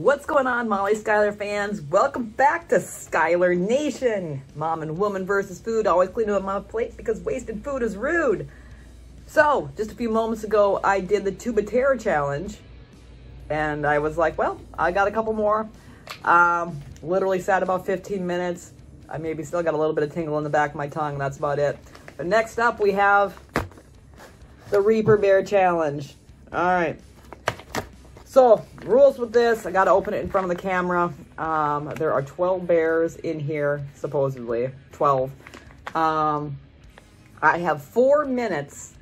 What's going on, Molly Schuyler fans? Welcome back to Schuyler Nation. Mom and woman versus food. Always clean up my plate because wasted food is rude. So, just a few moments ago, I did the Tuba Terror Challenge. And I was like, well, I got a couple more. Um, literally sat about 15 minutes. I maybe still got a little bit of tingle in the back of my tongue. That's about it. But next up, we have the Reaper Bear Challenge. All right. So, rules with this, I got to open it in front of the camera. Um, there are 12 bears in here, supposedly. 12. Um, I have four minutes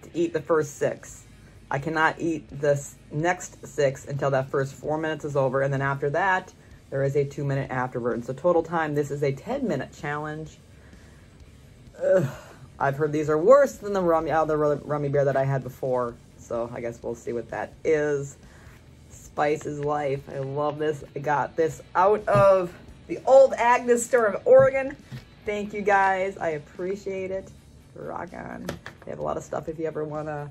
to eat the first six. I cannot eat this next six until that first four minutes is over. And then after that, there is a two minute afterward. So total time, this is a 10 minute challenge. Ugh. I've heard these are worse than the rummy, uh, the rummy bear that I had before. So I guess we'll see what that is. Spice is life. I love this. I got this out of the old Agnes store of Oregon. Thank you guys. I appreciate it. Rock on. They have a lot of stuff if you ever want to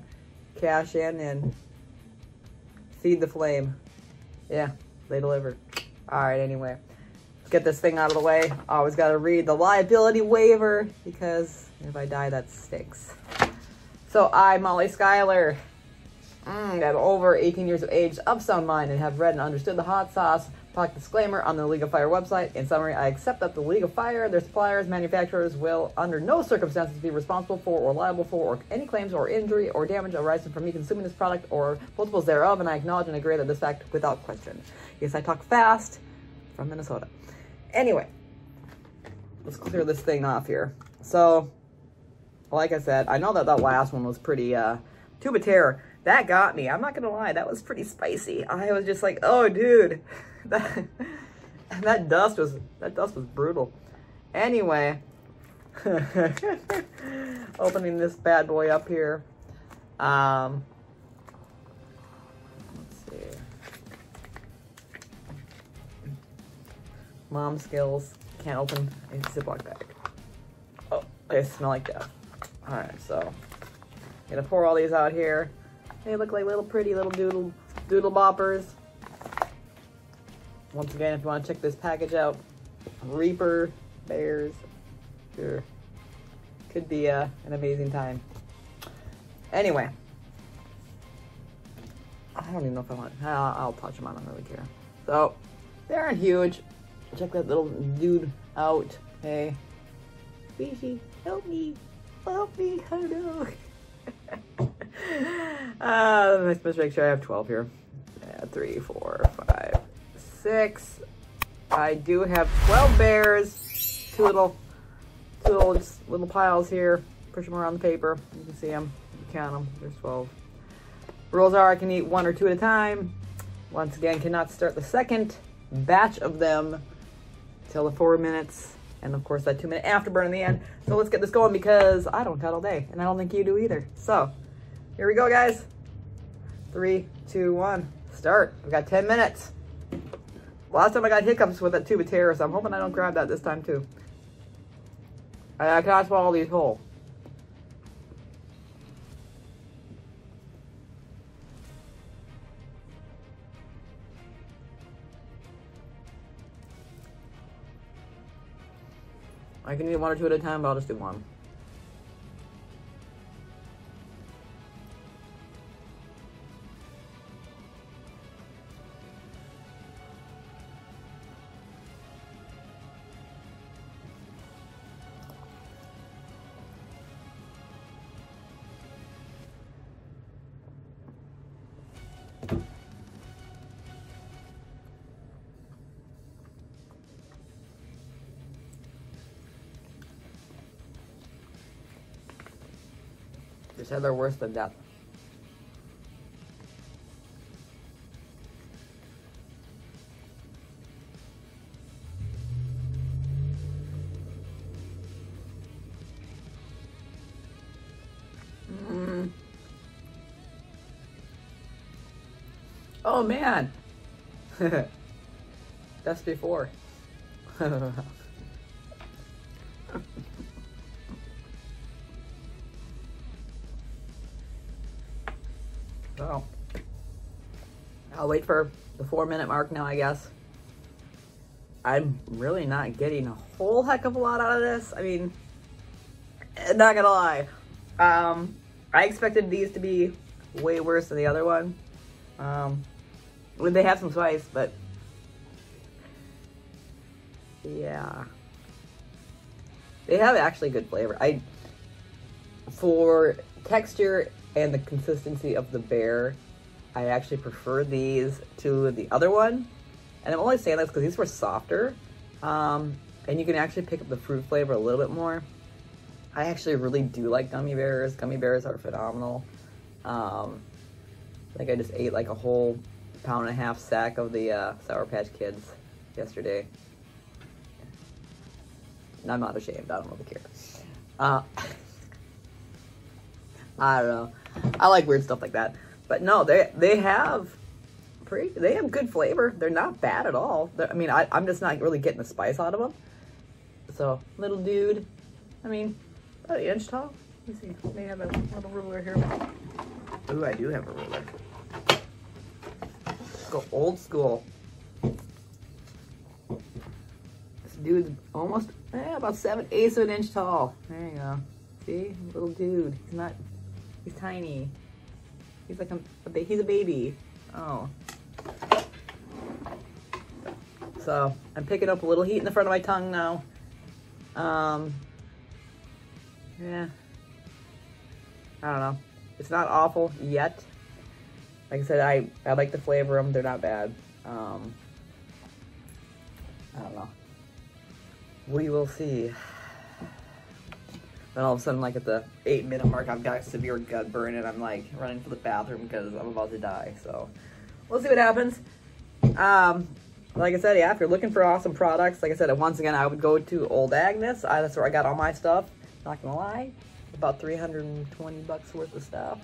cash in and feed the flame. Yeah, they deliver. All right, anyway. Let's get this thing out of the way. Always got to read the liability waiver because if I die, that stinks. So I, Molly Schuyler, mm, am over 18 years of age, of sound mind, and have read and understood the hot sauce product disclaimer on the League of Fire website. In summary, I accept that the League of Fire, their suppliers, manufacturers will under no circumstances be responsible for or liable for or any claims or injury or damage arising from me consuming this product or multiples thereof, and I acknowledge and agree that this fact without question. Yes, I talk fast from Minnesota. Anyway, let's clear this thing off here. So, like I said, I know that that last one was pretty, uh, Tuba Terror. That got me. I'm not to lie. That was pretty spicy. I was just like, oh, dude. That, that dust was, that dust was brutal. Anyway. opening this bad boy up here. Um, let's see. Mom skills. Can't open a Ziploc bag. Oh, they smell like death. All right, so gonna pour all these out here. They look like little pretty little doodle doodle boppers. Once again, if you want to check this package out, Reaper Bears, sure, could be uh, an amazing time. Anyway, I don't even know if I want. I'll, I'll touch them. I don't really care. So they aren't huge. Check that little dude out. Hey, Fishy, help me. Help me, no. uh, let's just make sure I have 12 here. Yeah, three, four, five, six. I do have 12 bears. Two little, two little, little piles here. Push them around the paper. You can see them. You count them. There's 12. Rules are I can eat one or two at a time. Once again, cannot start the second batch of them till the four minutes and of course that two minute afterburn in the end. So let's get this going because I don't cut all day and I don't think you do either. So here we go guys. Three, two, one, start. We've got 10 minutes. Last time I got hiccups with that Tuba Terror, so I'm hoping I don't grab that this time too. I, I cannot swallow these whole. I can eat one or two at a time, but I'll just do one. They said they're worse than death. Oh man! That's before. So I'll wait for the four minute mark now, I guess. I'm really not getting a whole heck of a lot out of this. I mean, not gonna lie. Um, I expected these to be way worse than the other one. Um, they have some spice, but yeah, they have actually good flavor. I for texture and the consistency of the bear, I actually prefer these to the other one. And I'm only saying this because these were softer. Um, and you can actually pick up the fruit flavor a little bit more. I actually really do like gummy bears. Gummy bears are phenomenal. Um, Think I just ate like a whole pound and a half sack of the uh, Sour Patch Kids yesterday. And I'm not ashamed. I don't really care. Uh, I don't know. I like weird stuff like that. But no, they they have pretty. They have good flavor. They're not bad at all. They're, I mean, I, I'm just not really getting the spice out of them. So little dude. I mean, about an inch tall. Let me see. They have a little ruler here. Ooh, I do have a ruler. Go old school. This dude's almost eh, about seven eighths of an inch tall. There you go. See, little dude. He's not. He's tiny. He's like a, a he's a baby. Oh. So I'm picking up a little heat in the front of my tongue now. Um. Yeah. I don't know. It's not awful yet. Like I said, I, I like the flavor of them. They're not bad. Um, I don't know. We will see. Then all of a sudden, like at the eight minute mark, I've got severe gut burn and I'm like running for the bathroom because I'm about to die. So we'll see what happens. Um, like I said, yeah, if you're looking for awesome products, like I said, once again, I would go to Old Agnes. I, that's where I got all my stuff. Not gonna lie, about 320 bucks worth of stuff.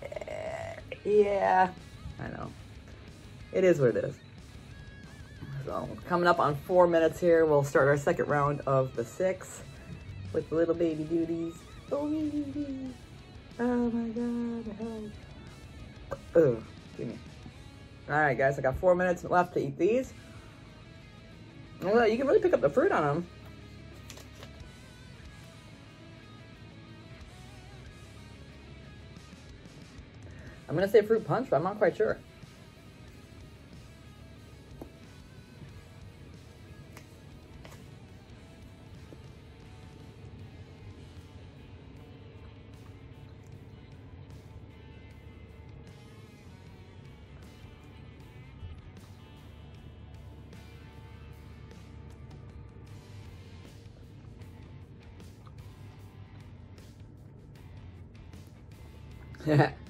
Eh, Yeah, I know. It is what it is. So coming up on four minutes here, we'll start our second round of the six with the little baby duties. Oh, oh my god. Oh, give me. All right, guys, I got four minutes left to eat these. Well, you can really pick up the fruit on them. I'm gonna say fruit punch, but I'm not quite sure.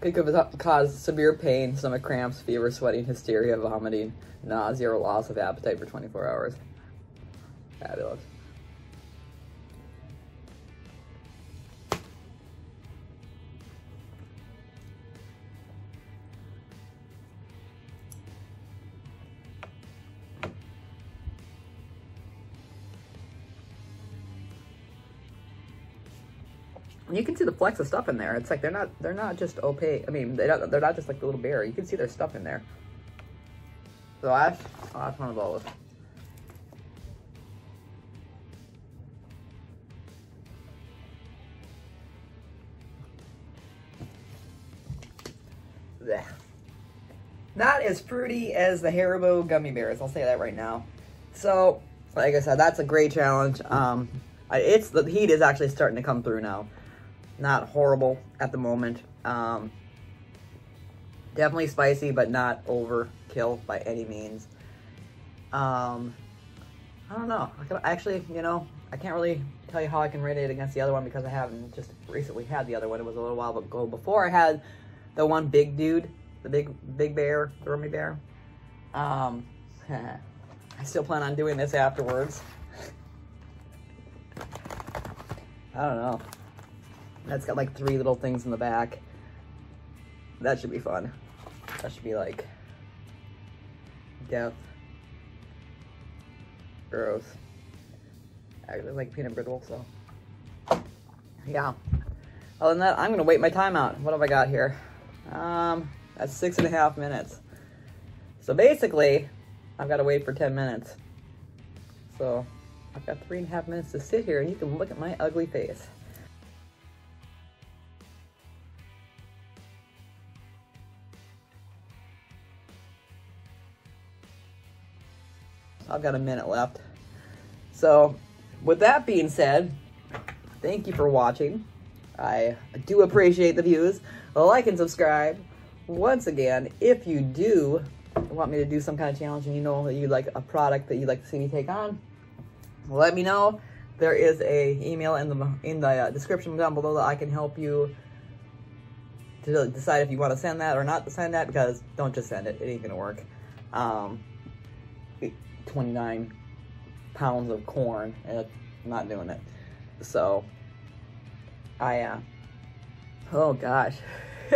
Could cause- cause severe pain, stomach cramps, fever, sweating, hysteria, vomiting, nausea, or loss of appetite for 24 hours. Fabulous. You can see the flecks of stuff in there. It's like they're not they're not just opaque. I mean, they're not, they're not just like the little bear. You can see there's stuff in there. So that's oh, that's one of those. Blech. Not as fruity as the Haribo gummy bears. I'll say that right now. So, like I said, that's a great challenge. Um, it's the heat is actually starting to come through now. Not horrible at the moment. Um, definitely spicy, but not overkill by any means. Um, I don't know. I could actually, you know, I can't really tell you how I can rate it against the other one because I haven't just recently had the other one. It was a little while ago. Before I had the one big dude, the big big bear, the Rummy bear. Um, I still plan on doing this afterwards. I don't know. That's got like three little things in the back. That should be fun. That should be like death. Gross. I really like peanut brittle, so yeah. Other than that, I'm gonna wait my time out. What have I got here? Um, that's six and a half minutes. So basically, I've got to wait for 10 minutes. So I've got three and a half minutes to sit here and you can look at my ugly face. I've got a minute left. So with that being said, thank you for watching. I do appreciate the views. Like and subscribe. Once again, if you do want me to do some kind of challenge and you know that you like a product that you'd like to see me take on, let me know. There is a email in the in the uh, description down below that I can help you to decide if you want to send that or not to send that because don't just send it. It ain't gonna work. Um, 29 pounds of corn and I'm not doing it. So I uh oh gosh.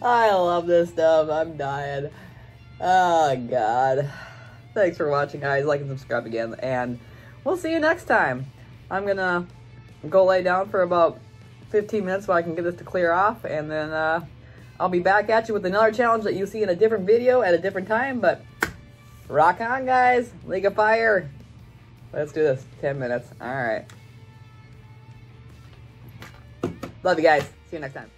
I love this stuff. I'm dying. Oh god. Thanks for watching guys. Like and subscribe again and we'll see you next time. I'm gonna go lay down for about 15 minutes so I can get this to clear off and then uh I'll be back at you with another challenge that you see in a different video at a different time, but rock on, guys. League of Fire. Let's do this. 10 minutes. All right. Love you guys. See you next time.